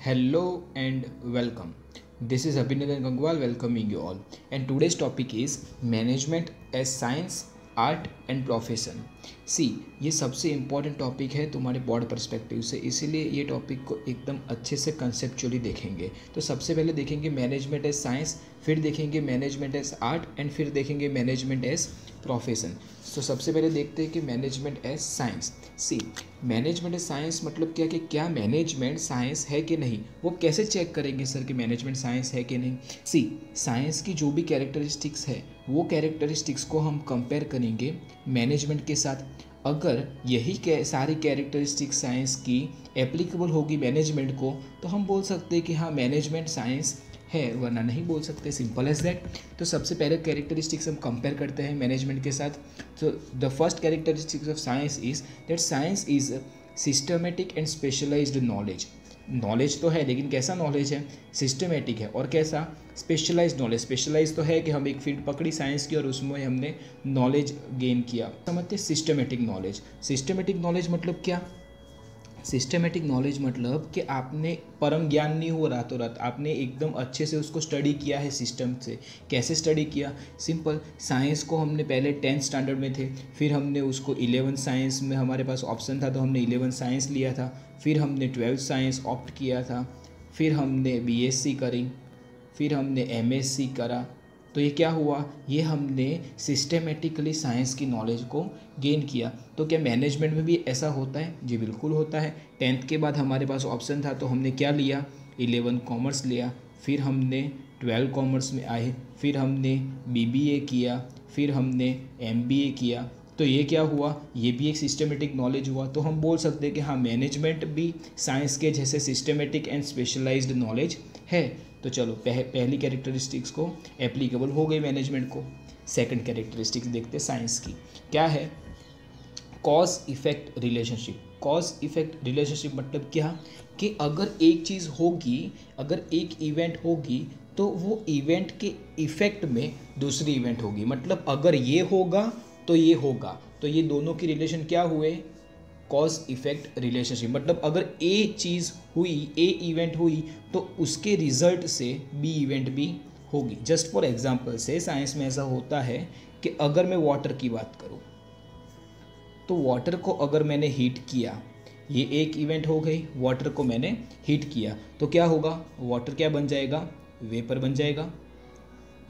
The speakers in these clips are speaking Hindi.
Hello and welcome. This is Abhinandan Gangwal welcoming you all. And today's topic is management as science, art and profession सी ये सबसे इंपॉर्टेंट टॉपिक है तुम्हारे बॉर्ड परस्पेक्टिव से इसीलिए ये टॉपिक को एकदम अच्छे से कंसेप्चुअली देखेंगे तो सबसे पहले देखेंगे मैनेजमेंट एज साइंस फिर देखेंगे मैनेजमेंट एज आर्ट एंड फिर देखेंगे मैनेजमेंट एज प्रोफेशन तो सबसे पहले देखते हैं कि management as science see management as science मतलब क्या कि क्या मैनेजमेंट साइंस है कि नहीं? वो कैसे चेक करेंगे सर कि मैनेजमेंट साइंस है कि नहीं? सी साइंस की जो भी कैरेक्टरिस्टिक्स है वो कैरेक्टरिस्टिक्स को हम कंपेयर करेंगे मैनेजमेंट के साथ. अगर यही कै, सारी कैरेक्टरिस्टिक्स साइंस की एप्लीकेबल होगी मैनेजमेंट को तो हम बोल सकते हैं कि हाँ मैनेजमेंट साइंस है, वरना नहीं बोल सकते। सिंपल एज दैट तो सबसे पहले कैरेक्टरिस्टिक्स हम कंपेयर करते हैं मैनेजमेंट के साथ। तो the first characteristics of science is that science is systematic and specialised knowledge knowledge तो है, लेकिन कैसा नॉलेज है? सिस्टमेटिक है। और कैसा? स्पेशलाइज नॉलेज स्पेशलाइज तो है कि हम एक फ़ील्ड पकड़ी साइंस की और उसमें हमने नॉलेज गेन किया। समझते सिस्टमेटिक नॉलेज सिस्टमेटिक नॉलेज मतलब क्या? सिस्टमेटिक नॉलेज मतलब कि आपने परम ज्ञान नहीं हो रातों रात, आपने एकदम अच्छे से उसको स्टडी किया है सिस्टम से। कैसे स्टडी किया? सिंपल साइंस को हमने पहले टेंथ स्टैंडर्ड में थे, फिर हमने उसको इलेवन साइंस में हमारे पास ऑप्शन था तो हमने इलेवन साइंस लिया था, फिर हमने ट्वेल्थ साइंस ऑप्ट किया था, फिर हमने बीएससी करी, फिर हमने एमएससी करा तो ये क्या हुआ? ये हमने सिस्टेमेटिकली साइंस की नॉलेज को गेन किया। तो क्या मैनेजमेंट में भी ऐसा होता है? जी बिल्कुल होता है। टेंथ के बाद हमारे पास ऑप्शन था तो हमने क्या लिया? इलेवन कॉमर्स लिया। फिर हमने ट्वेल्व कॉमर्स में आए। फिर हमने बीबीए किया। फिर हमने एमबीए किया। तो ये क्या हुआ? ये भी एक सिस्टमेटिक नॉलेज हुआ। तो हम बोल सकते हैं कि हाँ मैनेजमेंट भी साइंस के जैसे सिस्टमेटिक एंड स्पेशलाइज्ड नॉलेज है। तो चलो पह, पहली कैरेक्टरिस्टिक्स को एप्लीकेबल हो गई मैनेजमेंट को। सेकंड कैरेक्टरिस्टिक्स देखते साइंस की। क्या है? Cause effect relationship cause effect relationship मतलब क्या? कि अगर एक चीज़ होगी अगर एक इवेंट होगी तो वो इवेंट के इफ़ेक्ट में दूसरी इवेंट होगी। मतलब अगर ये होगा तो ये होगा। तो ये दोनों की रिलेशन क्या हुए? कॉज इफ़ेक्ट रिलेशनशिप मतलब अगर ए चीज़ हुई ए इवेंट हुई तो उसके रिज़ल्ट से बी इवेंट भी होगी. जस्ट फॉर एग्ज़ाम्पल से साइंस में ऐसा होता है कि अगर मैं वाटर की बात करूँ तो वाटर को अगर मैंने हीट किया, ये एक इवेंट हो गई वाटर को मैंने हीट किया तो क्या होगा? वाटर क्या बन जाएगा? वेपर बन जाएगा.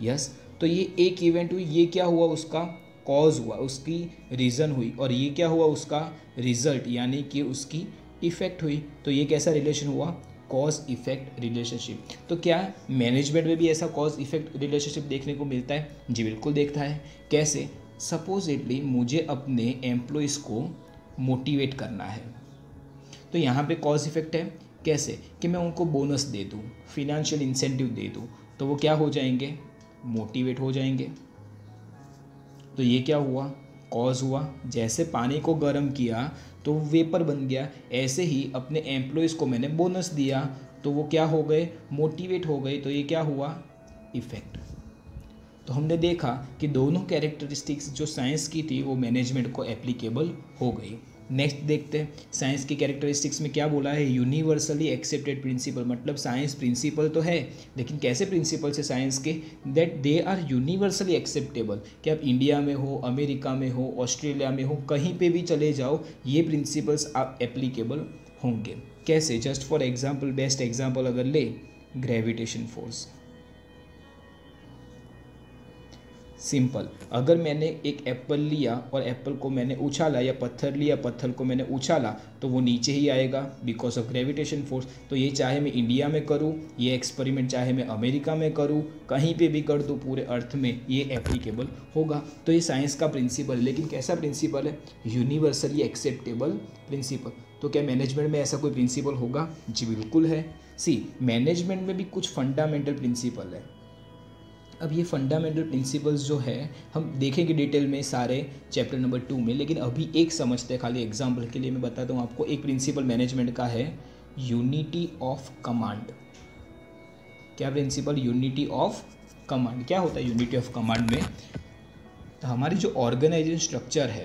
Yes yes. तो ये एक इवेंट हुई, ये क्या हुआ उसका? कॉज हुआ, उसकी रीज़न हुई। और ये क्या हुआ, उसका रिज़ल्ट यानी कि उसकी इफ़ेक्ट हुई। तो ये कैसा रिलेशन हुआ? कॉज इफ़ेक्ट रिलेशनशिप तो क्या मैनेजमेंट में भी ऐसा कॉज इफ़ेक्ट रिलेशनशिप देखने को मिलता है? जी बिल्कुल देखता है। कैसे? सपोजिटली मुझे अपने एम्प्लॉयज़ को मोटिवेट करना है। तो यहाँ पे कॉज इफ़ेक्ट है। कैसे? कि मैं उनको बोनस दे दूँ फिनेंशियल इंसेंटिव दे दूँ। तो वो क्या हो जाएँगे? मोटिवेट हो जाएँगे। तो ये क्या हुआ? कॉज हुआ। जैसे पानी को गर्म किया तो वेपर बन गया। ऐसे ही अपने एम्प्लॉयज़ को मैंने बोनस दिया। तो वो क्या हो गए? मोटिवेट हो गए। तो ये क्या हुआ? इफ़ेक्ट तो हमने देखा कि दोनों कैरेक्टरिस्टिक्स जो साइंस की थी, वो मैनेजमेंट को एप्लीकेबल हो गई। नेक्स्ट देखते हैं साइंस की कैरेक्टरिस्टिक्स में क्या बोला है? यूनिवर्सली एक्सेप्टेड प्रिंसिपल मतलब साइंस प्रिंसिपल तो है, लेकिन कैसे प्रिंसिपल्स है साइंस के? That they are universally acceptable कि आप इंडिया में हो अमेरिका में हो ऑस्ट्रेलिया में हो, कहीं पे भी चले जाओ, ये प्रिंसिपल्स आप एप्लीकेबल होंगे। कैसे? Just for example best example अगर ले ग्रेविटेशन फोर्स सिंपल। अगर मैंने एक एप्पल लिया और एप्पल को मैंने उछाला या पत्थर लिया, पत्थर को मैंने उछाला तो वो नीचे ही आएगा बिकॉज़ ऑफ़ ग्रेविटेशन फोर्स तो ये चाहे मैं इंडिया में करूँ, ये एक्सपेरिमेंट चाहे मैं अमेरिका में करूँ, कहीं पे भी कर दूँ पूरे अर्थ में, ये एप्लीकेबल होगा। तो ये साइंस का प्रिंसिपल है। लेकिन कैसा प्रिंसिपल है? यूनिवर्सली एक्सेप्टेबल प्रिंसिपल तो क्या मैनेजमेंट में ऐसा कोई प्रिंसिपल होगा? जी, बिल्कुल है। सी मैनेजमेंट में भी कुछ फंडामेंटल प्रिंसिपल है। अब ये फंडामेंटल प्रिंसिपल्स जो है, हम देखेंगे डिटेल में सारे चैप्टर नंबर टू में, लेकिन अभी एक समझते हैं, खाली एग्ज़ाम्पल के लिए मैं बताता हूँ आपको, एक प्रिंसिपल मैनेजमेंट का है यूनिटी ऑफ़ कमांड क्या प्रिंसिपल यूनिटी ऑफ़ कमांड क्या होता है यूनिटी ऑफ़ कमांड में? तो हमारी जो ऑर्गेनाइजेशन स्ट्रक्चर है,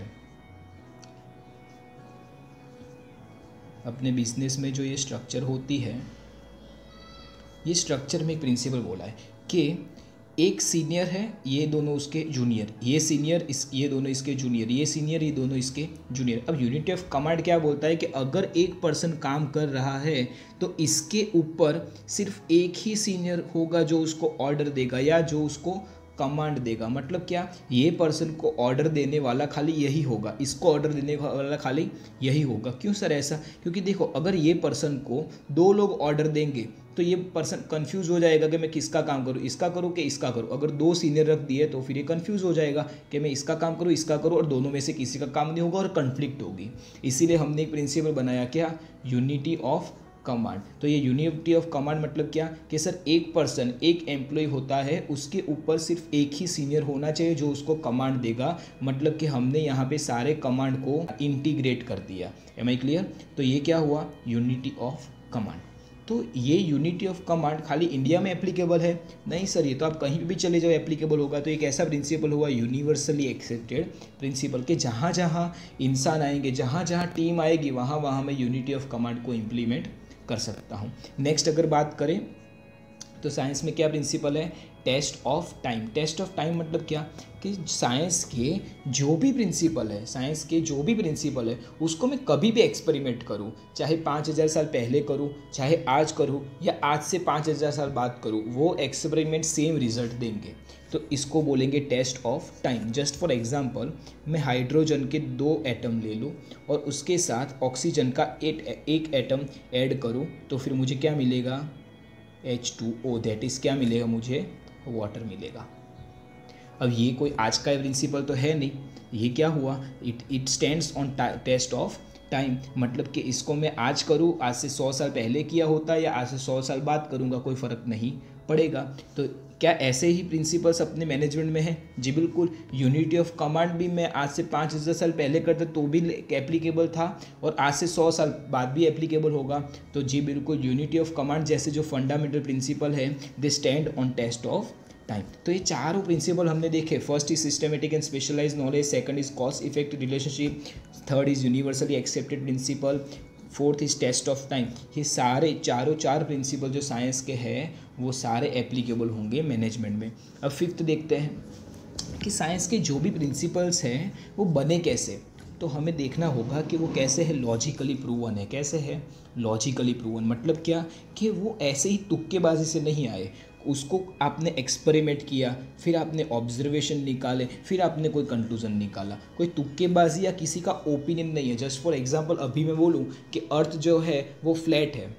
अपने बिज़नेस में जो ये स्ट्रक्चर होती है, ये स्ट्रक्चर में एक प्रिंसिपल बोला है कि एक सीनियर है, ये दोनों उसके जूनियर। ये सीनियर इस, ये दोनों इसके जूनियर। ये सीनियर, ये दोनों इसके जूनियर। अब यूनिटी ऑफ़ कमांड क्या बोलता है कि अगर एक पर्सन काम कर रहा है तो इसके ऊपर सिर्फ़ एक ही सीनियर होगा जो उसको ऑर्डर देगा या जो उसको कमांड देगा। मतलब क्या? ये पर्सन को ऑर्डर देने वाला खाली यही होगा। इसको ऑर्डर देने वाला खाली यही होगा। क्यों सर ऐसा? क्योंकि देखो, अगर ये पर्सन को दो लोग ऑर्डर देंगे तो ये पर्सन कंफ्यूज हो जाएगा कि मैं किसका काम करूँ? इसका करूँ कि इसका करूँ? अगर दो सीनियर रख दिए तो फिर ये कंफ्यूज हो जाएगा कि मैं इसका काम करूँ, इसका करूँ, और दोनों में से किसी का काम नहीं होगा और कन्फ्लिक्ट होगी। इसीलिए हमने एक प्रिंसिपल बनाया क्या? यूनिटी ऑफ़ कमांड तो ये यूनिटी ऑफ़ कमांड मतलब क्या? कि सर, एक पर्सन एक एम्प्लॉय होता है, उसके ऊपर सिर्फ़ एक ही सीनियर होना चाहिए जो उसको कमांड देगा। मतलब कि हमने यहाँ पे सारे कमांड को इंटीग्रेट कर दिया। एम आई क्लियर तो ये क्या हुआ? यूनिटी ऑफ़ कमांड तो ये यूनिटी ऑफ़ कमांड खाली इंडिया में एप्लीकेबल है। नहीं सर, ये तो आप कहीं भी चले जाओ एप्लीकेबल होगा। तो एक ऐसा प्रिंसिपल हुआ यूनिवर्सली एक्सेप्टेड प्रिंसिपल कि जहाँ जहाँ इंसान आएँगे जहाँ जहाँ टीम आएगी वहाँ वहाँ में यूनिटी ऑफ़ कमांड को इम्प्लीमेंट कर सकता हूँ। नेक्स्ट अगर बात करें तो साइंस में क्या प्रिंसिपल है? Test of time test of time मतलब क्या? कि साइंस के जो भी प्रिंसिपल है साइंस के जो भी प्रिंसिपल है, उसको मैं कभी भी एक्सपेरिमेंट करूँ। चाहे पाँच हज़ार साल पहले करूँ, चाहे आज करूँ, या आज से पाँच हज़ार साल बाद करूँ, वो एक्सपेरिमेंट सेम रिज़ल्ट देंगे। तो इसको बोलेंगे test of time just for example मैं हाइड्रोजन के दो एटम ले लूँ और उसके साथ ऑक्सीजन का एट एक एटम ऐड करूँ तो फिर मुझे क्या मिलेगा? H two O that is क्या मिलेगा मुझे? वाटर मिलेगा। अब ये कोई आज का प्रिंसिपल तो है नहीं। ये क्या हुआ? It it stands on test of time मतलब कि इसको मैं आज करूँ? आज से सौ साल पहले किया होता या आज से सौ साल बाद करूँगा? कोई फ़र्क नहीं। पड़ेगा। तो क्या ऐसे ही प्रिंसिपल्स अपने मैनेजमेंट में हैं? जी बिल्कुल। यूनिटी ऑफ़ कमांड भी मैं आज से पाँच हज़ार साल पहले करता तो भी एप्लीकेबल था और आज से सौ साल बाद भी एप्लीकेबल होगा। तो जी बिल्कुल यूनिटी ऑफ़ कमांड जैसे जो फंडामेंटल प्रिंसिपल है they stand on test of time तो ये चारों प्रिंसिपल हमने देखे। First is systematic and specialise knowledge second is cost effect relationship third is universally accepted principle fourth is test of time. ये सारे, चारों, चार प्रिंसिपल जो साइंस के हैं, वो सारे एप्लीकेबल होंगे मैनेजमेंट में। अब फिफ्थ देखते हैं कि साइंस के जो भी प्रिंसिपल्स हैं, वो बने कैसे? तो हमें देखना होगा कि वो कैसे है लॉजिकली प्रूवन है। कैसे है लॉजिकली प्रूवन मतलब क्या? कि वो ऐसे ही तुक्केबाजी से नहीं आए। उसको आपने एक्सपेरिमेंट किया, फिर आपने ऑब्जर्वेशन निकाले, फिर आपने कोई कंक्लूजन निकाला। कोई तुक्केबाजी या किसी का ओपिनियन नहीं है। जस्ट फॉर एग्ज़ाम्पल अभी मैं बोलूँ कि अर्थ जो है, वो फ्लैट है।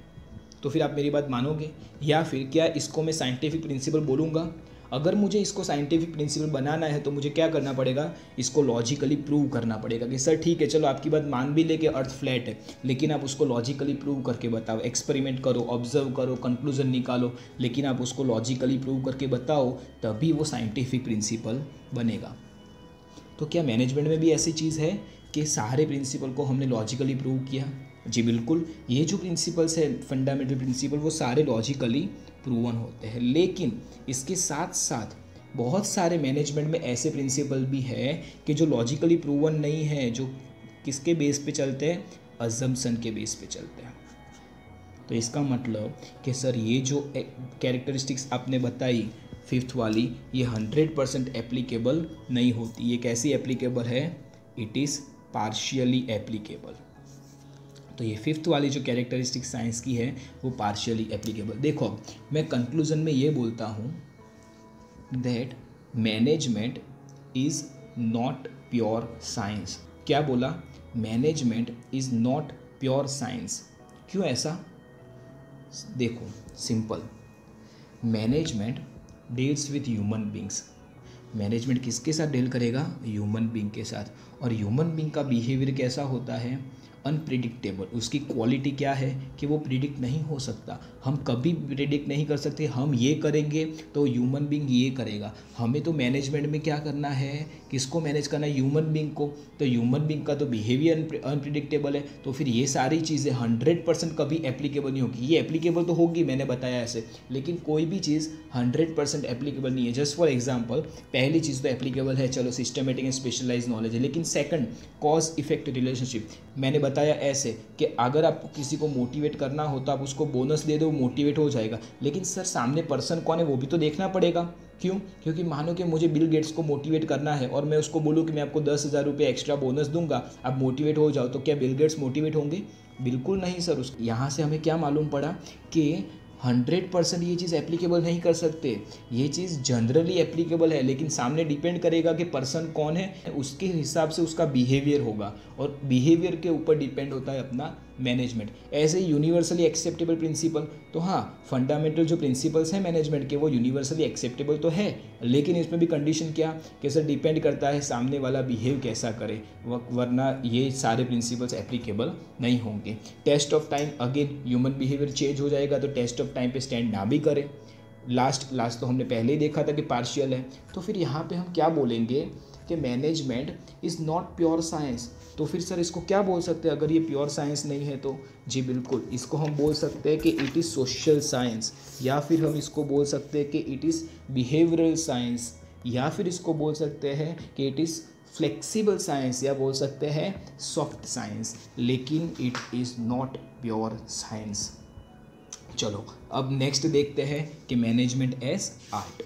तो फिर आप मेरी बात मानोगे? या फिर क्या इसको मैं साइंटिफिक प्रिंसिपल बोलूँगा? अगर मुझे इसको साइंटिफिक प्रिंसिपल बनाना है तो मुझे क्या करना पड़ेगा? इसको लॉजिकली प्रूव करना पड़ेगा कि, सर, ठीक है, चलो, आपकी बात मान भी ले कि अर्थ फ्लैट है, लेकिन आप उसको लॉजिकली प्रूव करके बताओ एक्सपेरिमेंट करो ऑब्ज़र्व करो कंक्लूजन निकालो, लेकिन आप उसको लॉजिकली प्रूव करके बताओ, तभी वो साइंटिफिक प्रिंसिपल बनेगा. तो क्या मैनेजमेंट में भी ऐसी चीज़ है कि सारे प्रिंसिपल को हमने लॉजिकली प्रूव किया? जी, बिल्कुल। ये जो प्रिंसिपल्स है फंडामेंटल प्रिंसिपल वो सारे लॉजिकली प्रूवन होते हैं। लेकिन इसके साथ साथ बहुत सारे मैनेजमेंट में ऐसे प्रिंसिपल भी है कि जो लॉजिकली प्रूवन नहीं है, जो किसके बेस पे चलते हैं? अजम्सन के बेस पे चलते हैं। तो इसका मतलब कि सर ये जो कैरेक्टरिस्टिक्स आपने बताई फिफ्थ वाली, ये हंड्रेड परसेंट एप्लीकेबल नहीं होती। ये कैसी एप्लीकेबल है? इट इज़ पार्शियली एप्लीकेबल तो ये फिफ्थ वाली जो कैरेक्टरिस्टिक साइंस की है, वो पार्शियली एप्लीकेबल देखो, मैं कंक्लूजन में ये बोलता हूँ that management is not pure science क्या बोला? Management is not pure science क्यों ऐसा? देखो simple management deals with human beings management किसके साथ डील करेगा? ह्यूमन बींग के साथ. और ह्यूमन बींग का बिहेवियर कैसा होता है? अनप्रिडिक्टेबल उसकी क्वालिटी क्या है कि वो प्रिडिक्ट नहीं हो सकता। हम कभी प्रिडिक्ट नहीं कर सकते। हम ये करेंगे तो ह्यूमन बींग ये करेगा। हमें तो मैनेजमेंट में क्या करना है? किसको मैनेज करना है? ह्यूमन बींग को। तो ह्यूमन बींग का तो बिहेवियर अनप्रिडिक्टेबल है। तो फिर ये सारी चीज़ें हंड्रेड परसेंट कभी एप्लीकेबल नहीं होगी। ये एप्लीकेबल तो होगी, मैंने बताया ऐसे। लेकिन कोई भी चीज़ हंड्रेड परसेंट एप्लीकेबल नहीं है। जस्ट फॉर एग्ज़ाम्पल पहली चीज़ तो एप्लीकेबल है। चलो सिस्टमेटिक एंड स्पेशलाइज नॉलेज है। लेकिन सेकंड कॉज इफ़ेक्ट रिलेशनशिप मैंने बताया ऐसे कि अगर आपको किसी को मोटिवेट करना हो तो आप उसको बोनस दे दो मोटिवेट हो जाएगा। लेकिन सर, सामने पर्सन कौन है वो भी तो देखना पड़ेगा। क्यों? क्योंकि मानो कि मुझे बिल गेट्स को मोटिवेट करना है और मैं उसको बोलूँ कि मैं आपको दस हज़ार रुपये एक्स्ट्रा बोनस दूँगा। आप मोटिवेट हो जाओ तो क्या बिल गेट्स मोटिवेट होंगे? बिल्कुल नहीं, सर। उस, यहाँ से हमें क्या मालूम पड़ा कि हंड्रेड परसेंट ये चीज़ एप्लीकेबल नहीं कर सकते। ये चीज़ जनरली एप्लीकेबल है, लेकिन सामने डिपेंड करेगा कि पर्सन कौन है, उसके हिसाब से उसका बिहेवियर होगा। और बिहेवियर के ऊपर डिपेंड होता है अपना management as a universally acceptable principle तो हाँ फंडामेंटल जो प्रिंसिपल्स हैं मैनेजमेंट के, वो यूनिवर्सली एक्सेप्टेबल तो है, लेकिन इसमें भी कंडीशन क्या? कि सर डिपेंड करता है सामने वाला बिहेव कैसा करे वरना ये सारे प्रिंसिपल्स एप्लीकेबल नहीं होंगे। Test of time again human behaviour change हो जाएगा तो टेस्ट ऑफ़ टाइम पे स्टैंड ना भी करे। लास्ट लास्ट तो हमने पहले ही देखा था कि पार्शियल है। तो फिर यहाँ पे हम क्या बोलेंगे? कि management is not pure science तो फिर सर इसको क्या बोल सकते हैं? अगर ये प्योर साइंस नहीं है तो? जी बिल्कुल, इसको हम बोल सकते हैं कि इट इज़ सोशल साइंस या फिर हम इसको बोल सकते हैं कि इट इज़ बिहेवियरल साइंस या फिर इसको बोल सकते हैं कि इट इज़ फ्लेक्सिबल साइंस या बोल सकते हैं सॉफ्ट साइंस लेकिन it is not pure science चलो, अब नेक्स्ट देखते हैं कि मैनेजमेंट एज आर्ट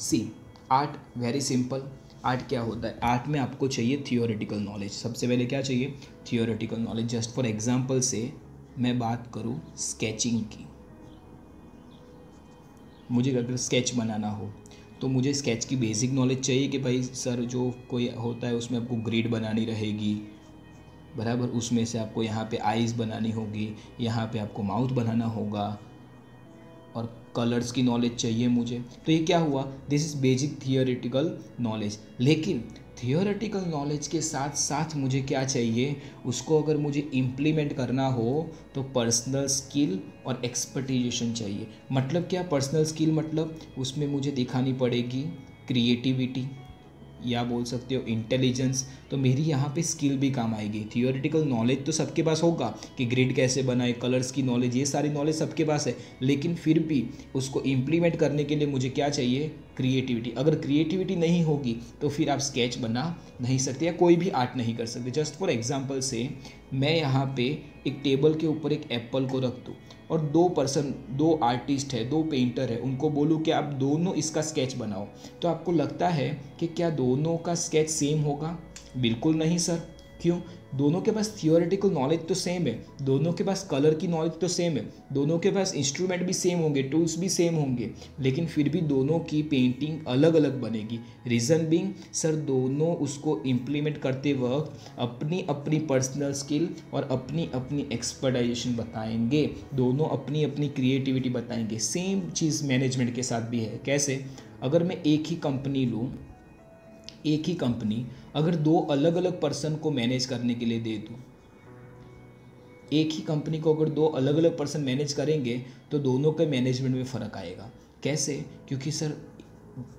सी आर्ट वेरी सिंपल आर्ट क्या होता है? आर्ट में आपको चाहिए थियोरेटिकल नॉलेज सबसे पहले क्या चाहिए? Theoretical knowledge just for example से मैं बात करूँ स्केचिंग की। मुझे अगर स्केच बनाना हो तो मुझे स्केच की बेसिक नॉलेज चाहिए कि भाई सर जो कोई होता है, उसमें आपको ग्रिड बनानी रहेगी। बराबर? उसमें से आपको यहाँ पे आइज़ बनानी होगी, यहाँ पे आपको माउथ बनाना होगा। और कलर्स की नॉलेज चाहिए मुझे। तो ये क्या हुआ? This is basic theoretical knowledge लेकिन थियोरेटिकल नॉलेज के साथ साथ मुझे क्या चाहिए? उसको अगर मुझे इम्प्लीमेंट करना हो तो पर्सनल स्किल और एक्सपर्टिजेशन चाहिए। मतलब क्या? पर्सनल स्किल मतलब उसमें मुझे दिखानी पड़ेगी क्रिएटिविटी या बोल सकते हो इंटेलिजेंस तो मेरी यहाँ पे स्किल भी काम आएगी। थियोरिटिकल नॉलेज तो सबके पास होगा कि ग्रिड कैसे बनाए कलर्स की नॉलेज ये सारी नॉलेज सबके पास है। लेकिन फिर भी उसको इम्प्लीमेंट करने के लिए मुझे क्या चाहिए? क्रिएटिविटी अगर क्रिएटिविटी नहीं होगी तो फिर आप स्केच बना नहीं सकते या कोई भी आर्ट नहीं कर सकते। जस्ट फॉर एग्ज़ाम्पल से, मैं यहाँ पे एक टेबल के ऊपर एक एप्पल को रख दूँ और दो पर्सन दो आर्टिस्ट है, दो पेंटर है, उनको बोलूँ कि आप दोनों इसका स्केच बनाओ। तो आपको लगता है कि क्या दोनों का स्केच सेम होगा? बिल्कुल नहीं सर क्यों? दोनों के पास थियोरेटिकल नॉलेज तो सेम है, दोनों के पास कलर की नॉलेज तो सेम है, दोनों के पास इंस्ट्रूमेंट भी सेम होंगे टूल्स भी सेम होंगे, लेकिन फिर भी दोनों की पेंटिंग अलग अलग बनेगी। रीज़न बिंग सर दोनों उसको इम्प्लीमेंट करते वक्त अपनी अपनी पर्सनल स्किल और अपनी अपनी एक्सपर्टाइजेशन बताएँगे, दोनों अपनी अपनी क्रिएटिविटी बताएँगे। सेम चीज़ मैनेजमेंट के साथ भी है। कैसे? अगर मैं एक ही कंपनी लूँ एक ही कंपनी अगर दो अलग अलग पर्सन को मैनेज करने के लिए दे दूँ। एक ही कंपनी को अगर दो अलग अलग पर्सन मैनेज करेंगे तो दोनों के मैनेजमेंट में फ़र्क आएगा। कैसे? क्योंकि सर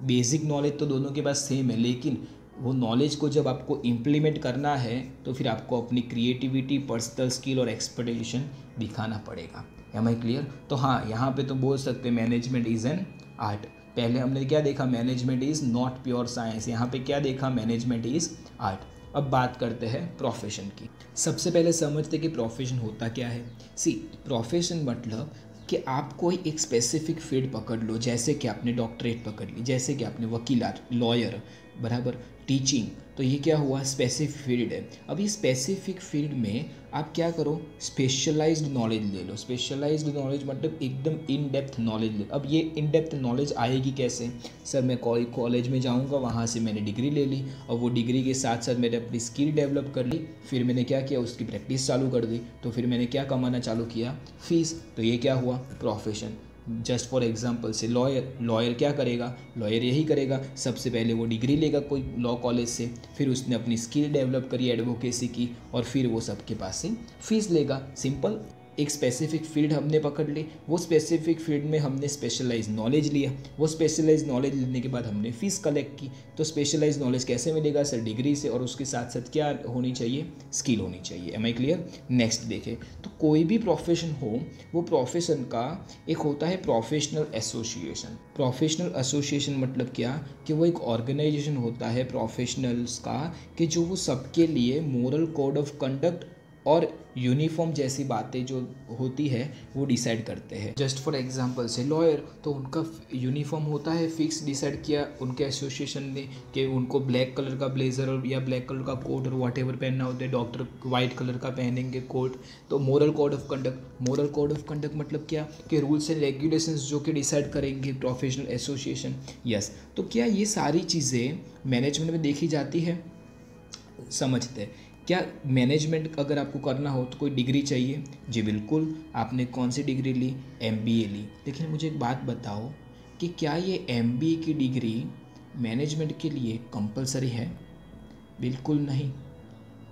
बेसिक नॉलेज तो दोनों के पास सेम है, लेकिन वो नॉलेज को जब आपको इम्प्लीमेंट करना है तो फिर आपको अपनी क्रिएटिविटी पर्सनल स्किल और एक्सपर्टेशन दिखाना पड़ेगा। एम आई क्लियर तो हाँ यहाँ पे तो बोल सकते मैनेजमेंट इज़ एन आर्ट पहले हमने क्या देखा? Management is not pure science यहाँ पे क्या देखा? मैनेजमेंट इज़ आर्ट अब बात करते हैं प्रोफेशन की। सबसे पहले समझते कि प्रोफेशन होता क्या है। सी प्रोफेशन मतलब कि आप कोई एक स्पेसिफिक फ़ील्ड पकड़ लो, जैसे कि आपने डॉक्टरेट पकड़ ली, जैसे कि आपने वकीलात लॉयर बराबर। टीचिंग तो ये क्या हुआ? स्पेसिफिक फ़ील्ड है। अब ये स्पेसिफिक फ़ील्ड में आप क्या करो? स्पेशलाइज्ड नॉलेज ले लो। स्पेशलाइज्ड नॉलेज मतलब एकदम इन डेप्थ नॉलेज ले। अब ये इन डेप्थ नॉलेज आएगी कैसे? सर मैं कॉलेज में जाऊँगा, वहाँ से मैंने डिग्री ले ली। और वो डिग्री के साथ साथ मैंने अपनी स्किल डेवलप कर ली। फिर मैंने क्या किया? उसकी प्रैक्टिस चालू कर दी। तो फिर मैंने क्या कमाना चालू किया? फ़ीस तो ये क्या हुआ? प्रोफेशन जस्ट फॉर एग्ज़ाम्पल से लॉयर लॉयर क्या करेगा? लॉयर यही करेगा। सबसे पहले वो डिग्री लेगा कोई लॉ कॉलेज से, फिर उसने अपनी स्किल डेवलप करी एडवोकेसी की और फिर वो सबके पास से फ़ीस लेगा। सिंपल एक स्पेसिफिक फ़ील्ड हमने पकड़ ली। वो स्पेसिफिक फ़ील्ड में हमने स्पेशलाइज नॉलेज लिया। वो स्पेशलाइज नॉलेज लेने के बाद हमने फ़ीस कलेक्ट की। तो स्पेशलाइज नॉलेज कैसे मिलेगा सर डिग्री से और उसके साथ साथ क्या होनी चाहिए? स्किल होनी चाहिए। एम आई क्लियर नेक्स्ट देखें। तो कोई भी प्रोफेशन हो, वो प्रोफेशन का एक होता है प्रोफेशनल एसोसिएशन प्रोफेशनल एसोसिएशन मतलब क्या? कि वो एक ऑर्गेनाइजेशन होता है प्रोफेशनल्स का कि जो वो सबके लिए मॉरल कोड ऑफ़ कंडक्ट और यूनिफॉर्म जैसी बातें जो होती है, वो डिसाइड करते हैं। जस्ट फॉर एग्जांपल से लॉयर तो उनका यूनिफॉर्म होता है फिक्स डिसाइड किया उनके एसोसिएशन ने कि उनको ब्लैक कलर का ब्लेजर और या ब्लैक कलर का कोट और वाट पहनना होता है डॉक्टर वाइट कलर का पहनेंगे कोट तो moral code of conduct moral code of conduct मतलब क्या? कि रूल्स एंड रेगुलेशन जो कि डिसाइड करेंगे प्रोफेशनल एसोसिएशन यस तो क्या ये सारी चीज़ें मैनेजमेंट में देखी जाती है? समझते हैं। क्या मैनेजमेंट अगर आपको करना हो तो कोई डिग्री चाहिए? जी बिल्कुल, आपने कौन सी डिग्री ली? एमबीए ली। लेकिन मुझे एक बात बताओ कि क्या ये MBA की डिग्री मैनेजमेंट के लिए कंपलसरी है? बिल्कुल नहीं।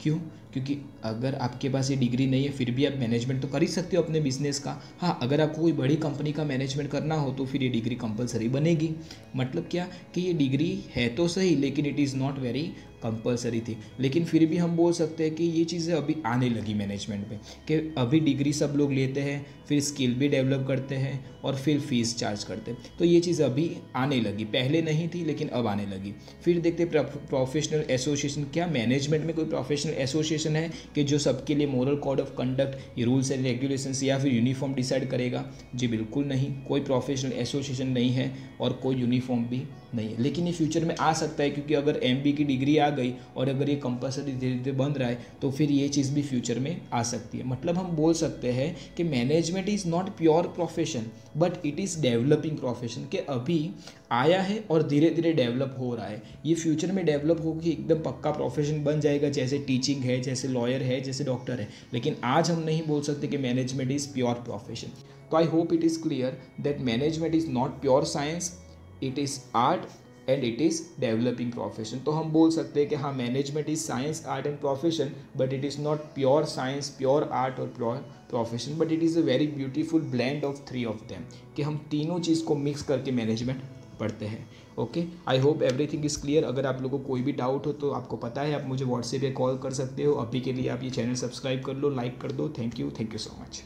क्यों? क्योंकि अगर आपके पास ये डिग्री नहीं है, फिर भी आप मैनेजमेंट तो कर ही सकते हो अपने बिज़नेस का। हाँ अगर आपको कोई बड़ी कंपनी का मैनेजमेंट करना हो तो फिर ये डिग्री कंपलसरी बनेगी। मतलब क्या? कि ये डिग्री है तो सही, लेकिन it is not very compulsory थी। लेकिन फिर भी हम बोल सकते हैं कि ये चीज़ें अभी आने लगी मैनेजमेंट में कि अभी डिग्री सब लोग लेते हैं, फिर स्किल भी डेवलप करते हैं और फिर फ़ीस चार्ज करते हैं। तो ये चीज़ अभी आने लगी। पहले नहीं थी, लेकिन अब आने लगी। फिर देखते प्रोफेशनल एसोसिएशन क्या मैनेजमेंट में कोई प्रोफेशनल एसोसिएशन है कि जो सबके लिए moral code of conduct rules and regulation या फिर यूनिफॉर्म डिसाइड करेगा? जी बिल्कुल नहीं। कोई प्रोफेशनल एसोसिएशन नहीं है और कोई यूनिफॉर्म भी नहीं है। लेकिन ये फ्यूचर में आ सकता है क्योंकि अगर एमबी की डिग्री आ गई और अगर ये कंपलसरी धीरे धीरे बन रहा है तो फिर ये चीज़ भी फ्यूचर में आ सकती है। मतलब हम बोल सकते हैं कि management is not pure profession but it is developing profession के अभी आया है और धीरे धीरे डेवलप हो रहा है। ये फ्यूचर में डेवलप होकर एकदम पक्का प्रोफेशन बन जाएगा, जैसे टीचिंग है, जैसे लॉयर है, जैसे डॉक्टर है। लेकिन आज हम नहीं बोल सकते कि मैनेजमेंट इज़ प्योर प्रोफेशन तो I hope it is clear that management is not pure science it is art and it is developing profession तो हम बोल सकते हैं कि हाँ management is science art and profession but it is not pure science pure art और pure profession but it is a very beautiful blend of three of them कि हम तीनों चीज़ को मिक्स करके मैनेजमेंट पढ़ते हैं। Okay I hope everything is clear अगर आप लोगों को कोई भी डाउट हो तो आपको पता है, आप मुझे व्हाट्सएप या कॉल कर सकते हो। अभी के लिए आप ये चैनल सब्सक्राइब कर लो लाइक कर दो। Thank you thank you so much